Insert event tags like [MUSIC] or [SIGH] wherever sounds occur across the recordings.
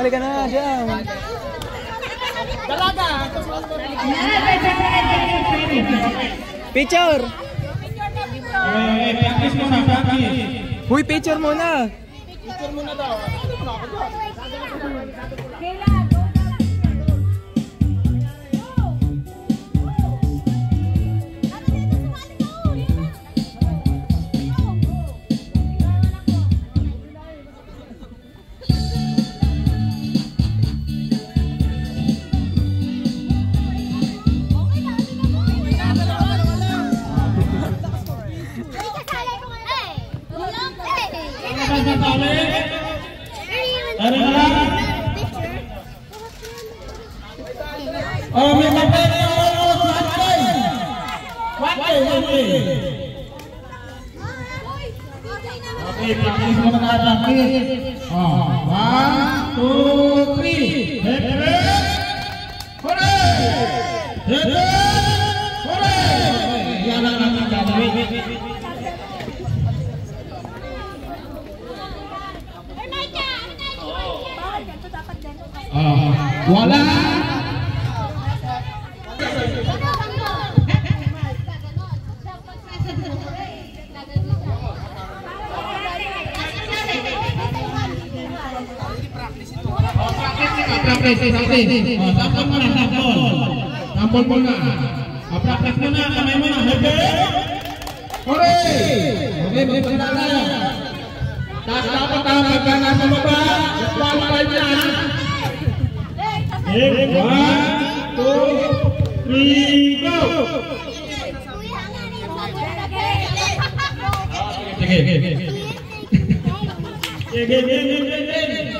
Dali ka na, dyan. Dalaga! Picture! Uy, picture muna! Picture muna daw. Ano mo na ako dyan? Ờ, mình làm đây đi, ô, ô, quát đây Quát đây, quát đây Ok, mình làm đi, mình làm đi Ờ, 1, 2, 3 practice. Oh, sampol mo na, sampol. Sampol mo na. Oh, practice mo na, kamay mo na. Hebe! Hooray! Okay, magpapala tayo. Taas dapat tayo pagka nasa baba. Qualified na. Okay, one, two, three, go! Hebe! Hooray! Oke, ampun pulang na. Oke,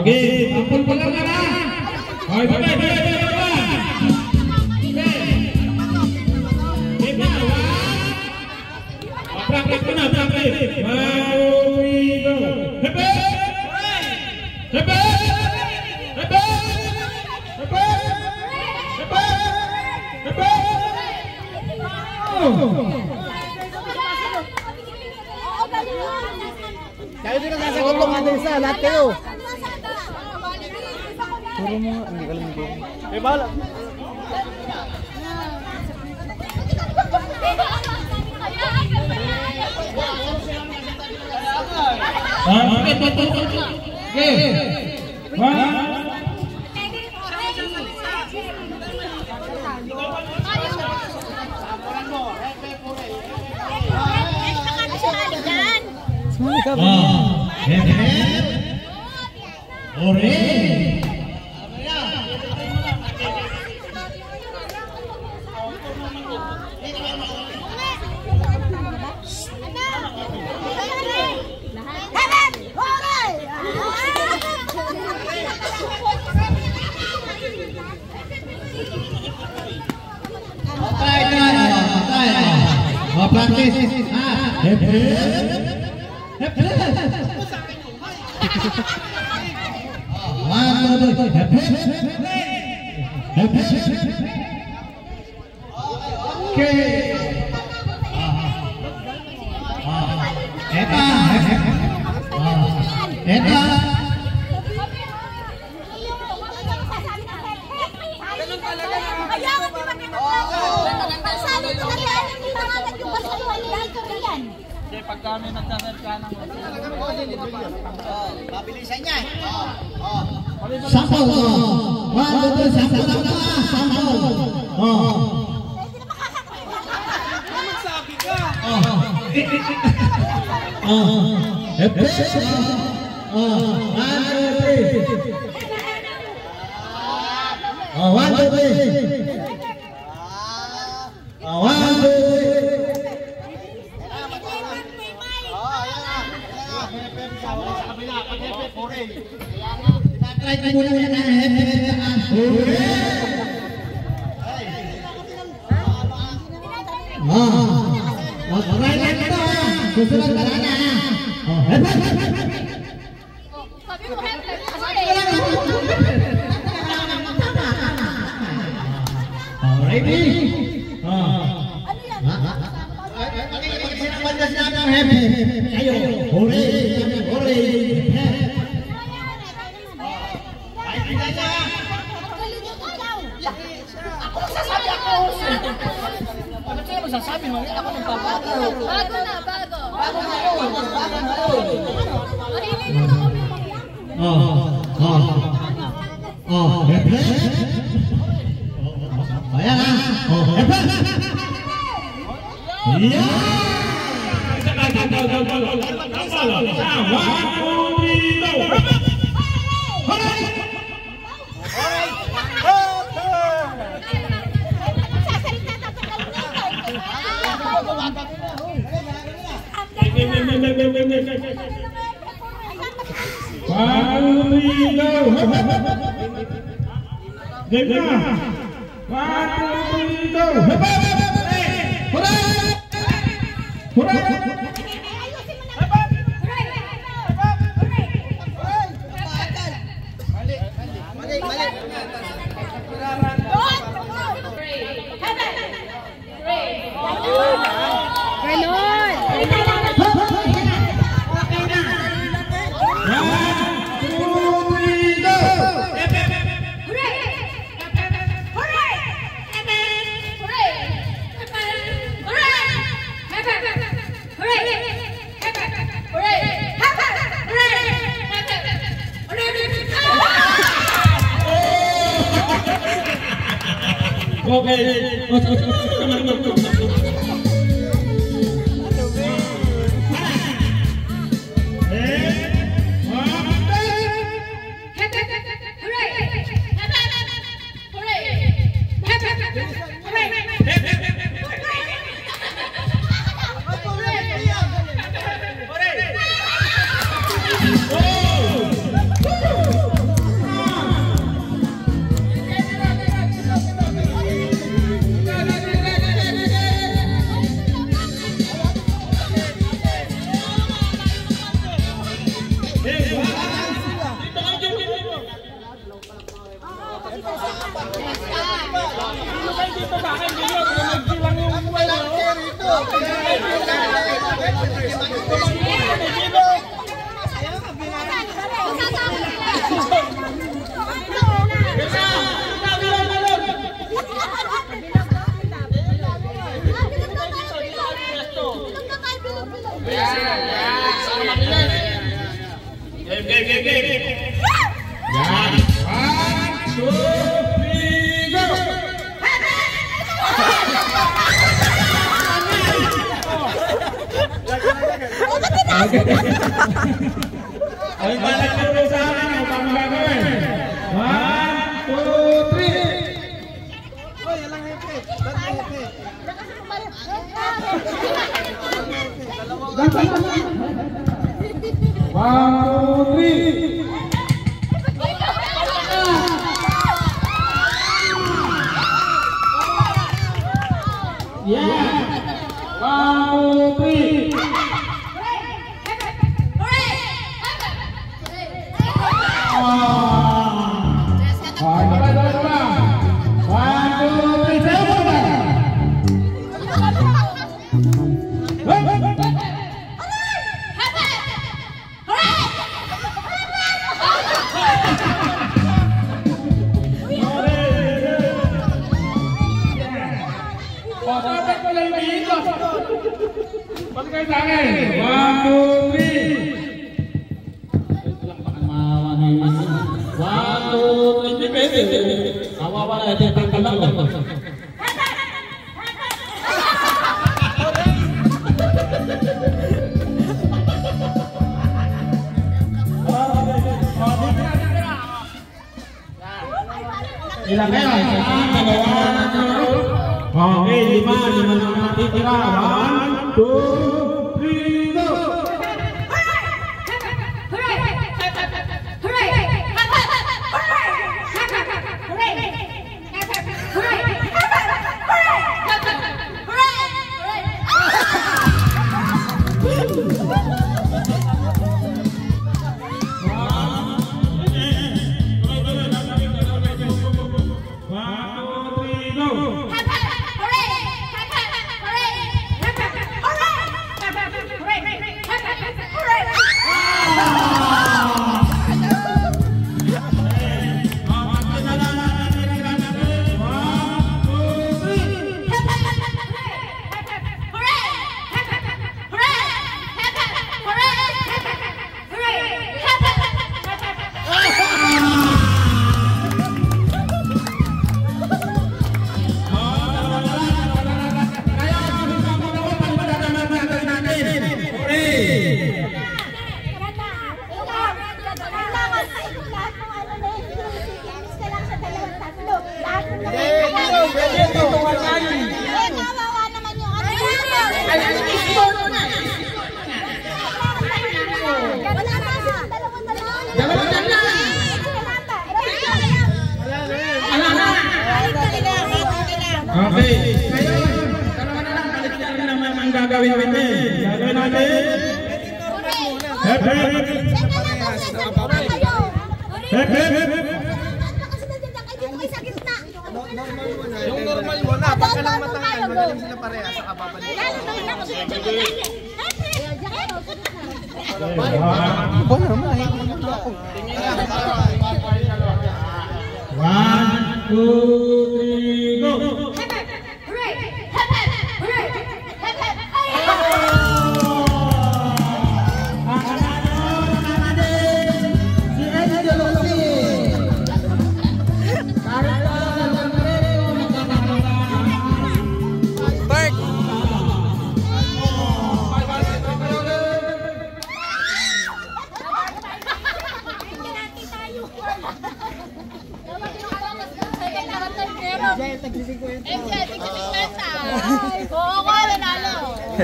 आगे full पकड़ लेना और बेटा बेटा Dahil dito nasa gulong natin sa lahat kayo. Turo mo nga, hindi alam ko. Eh, bahala. Ah. One. Ah, hepe. practice. Ah, Okay. Magkano yung nagtatarkana mo? Oh, mabilisan niya eh. Oo. Oh, oh. Sampaw. One, two, three, sampaw na ka. Sampaw. Oh. Magsabi ka. Oh. [LAUGHS] Oh. Epeso. Oh. One, two, three. Ah. Oh, one, two, three. Strike muna muna Masasabi mo? Ako nagpapato. Bago na, bago. Bago na yun. Bago na yun. Oh. Oh. Oh, ah. Oh. Yeah. lên lên lên lên lên Pari đâu Đến ra Pari đâu Hurra Hurra Ganon! Okay. dito ba? Hindi yun. Lumagdi lang yung wala. Game, game, game, game. One, two, three. Ilang kaya? Dalawa. Okay, lima. Lima na natitira. Oh. one two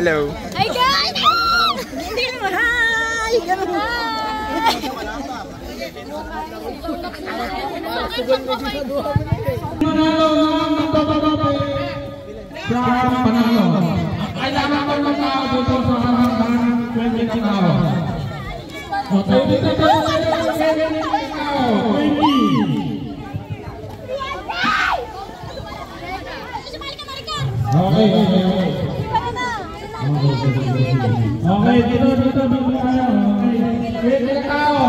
hello. Hey guys. Hi. Manalo, manalo, Selamat Manalo. Ayam aku mau butuh seorang tangan kue kita tahu. Oh, tapi kita tahu kue kita tahu. Kue Okay, okay, okay. Okay, dito, dito, dito tayo. Okay, 20 na tao.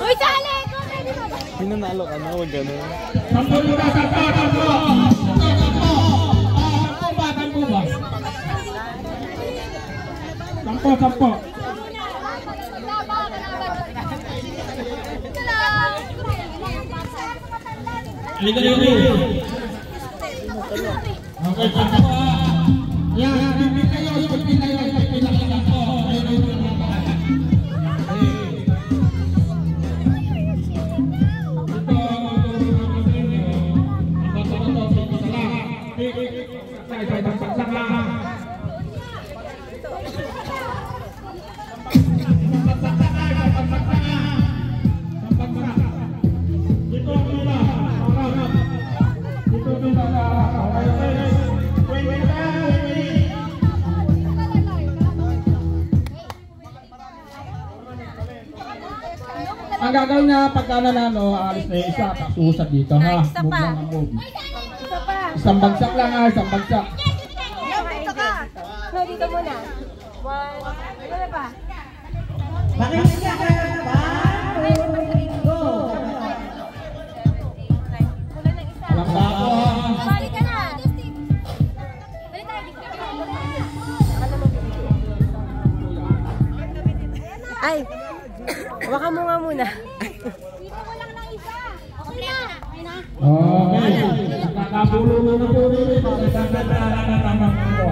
Uy, sali! Pinanalo ka na, huwag ganun. Sampo dito, sampo, sampo. Sampo, sampo ba, sampo ba? Sampo, sampo. Halika dito. Okay, sampo ah. Yan, pipin pagka nanalo, aalis na yung isa, tapos usap dito ha. Isa Move pa. lang ang move. Isa pa. Isang bagsak lang ha, isang bagsak. Yan, dito ka. No, dito muna. One. Ano pa? Pakinggan ka ba? Go! Wala. Walang bako ha. Na. Ay, [COUGHS] hawakan mo nga muna. Okay na. Okay. Nakakabulo mo na po rin. Pagkakata na tamang po.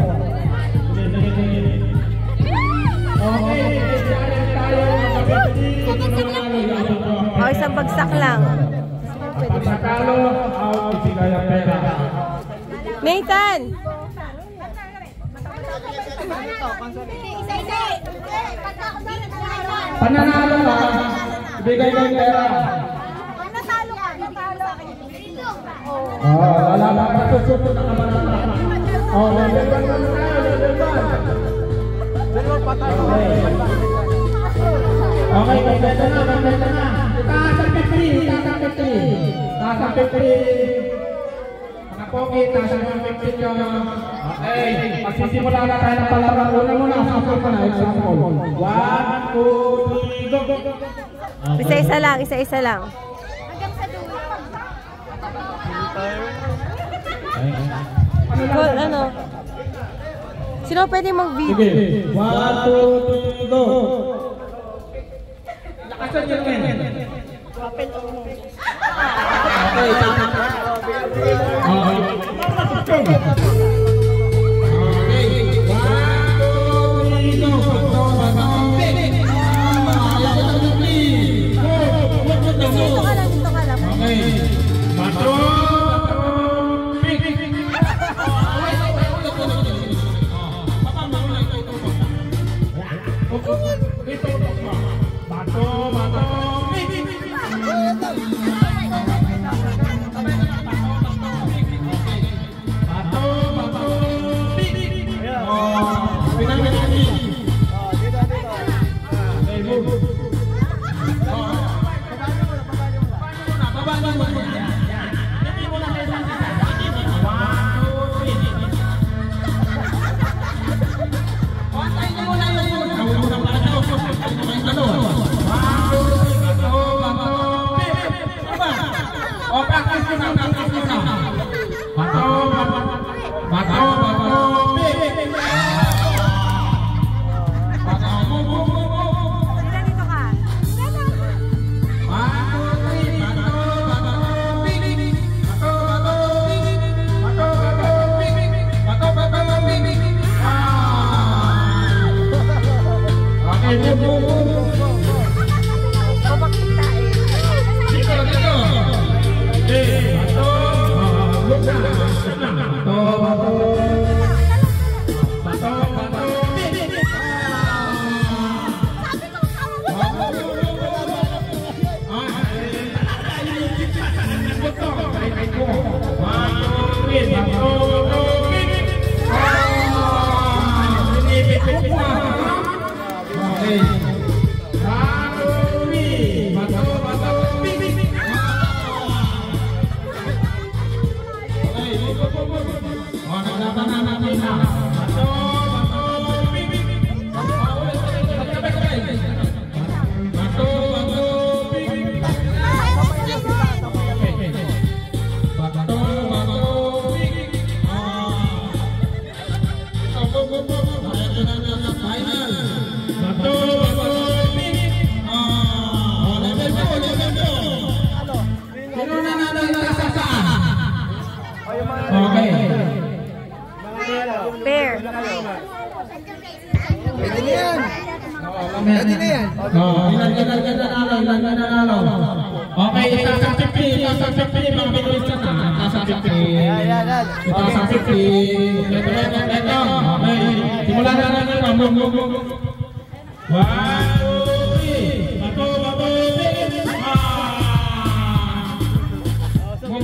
Sige, sige, sige. Okay. Challenge tayo. O, isang bagsak lang. Nathan! Pananalo ka, ibigay ng pera. Oh, wala na pa. Oh, level 1 na tayo, level 1. Okay. Kompleto na, kompleto na. Itaas ang 50, itaas ang 50. Itaas ang 50. Mga pogi, itaas ang 50 nyo. Okay, magsisimula na example. 1, 2, 3, go, go, go. Okay. Isa-isa lang, isa-isa lang. Call, ano? Sino pwede mag-video? Sige. One, two, three, go. Lakasan nyo naman. Okay, tama. Okay. Okay.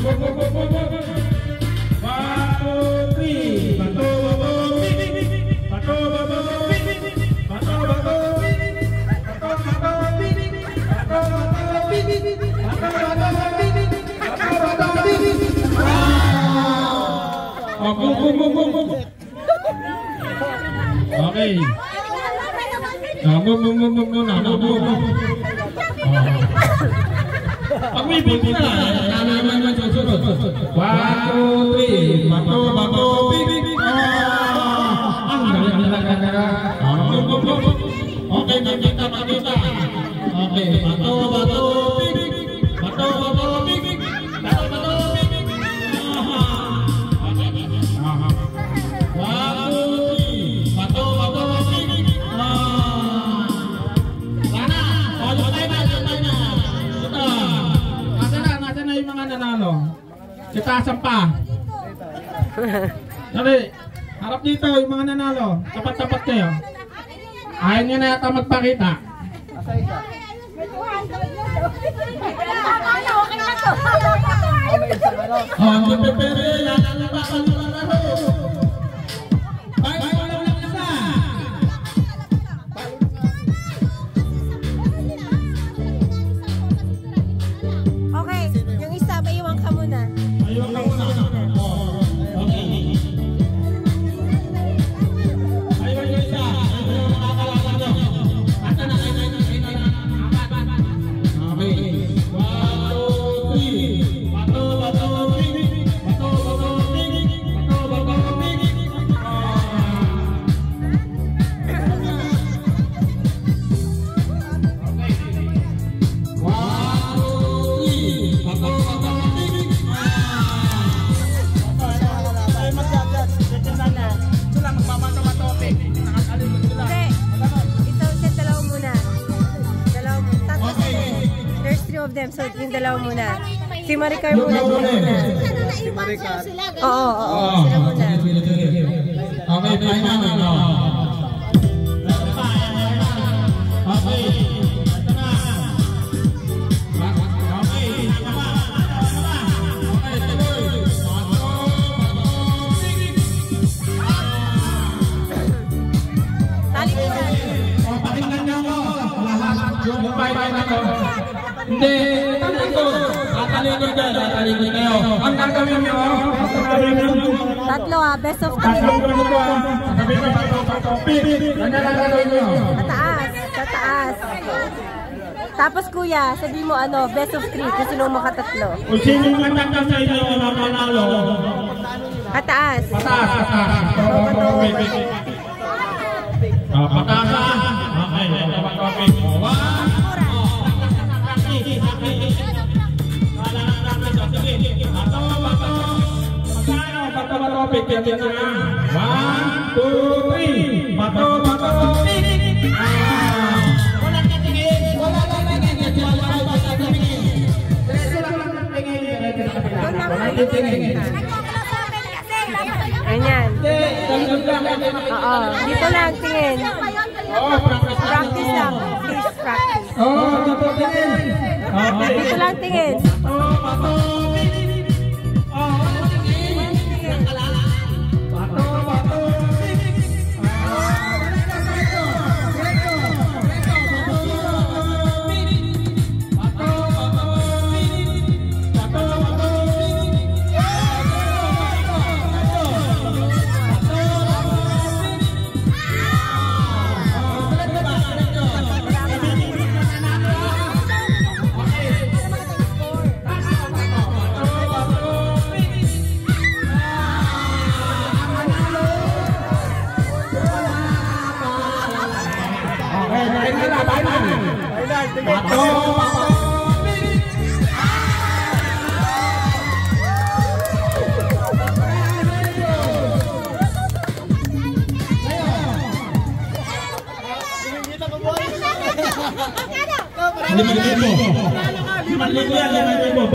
Okay. cuatro, tres, pato, pato, pi, pi, ándale, ándale, ándale, ándale, ándale, ándale, ándale, sasampa. Dali, harap dito yung mga nanalo. Tapat-tapat kayo. Ayaw nyo na yata magpakita. Oh, oh, oh, oh. Rekan. Oh, oh, oh. Kami Ang gagawin nyo, tatlo ha, best of three. Sabi ko, topic. Ano na gagawin nyo? Tataas, tataas. Tapos kuya, sabi mo ano, best of three, kasi nung makatatlo. Kung sino matatlo sa inyo, mamanalo. Pataas. Pataas, pataas. Doon lang Wala kayo ka tingin. Ganyan. Oo, dito lang tingin. Practice lang. Please practice. Oo, dito tingin. Dito lang tingin. Bato, bato.